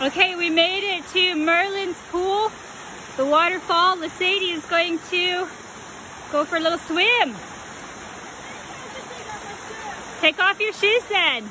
Okay, we made it to Merlin's pool, the waterfall. Sadie is going to go for a little swim. Take off your shoes then.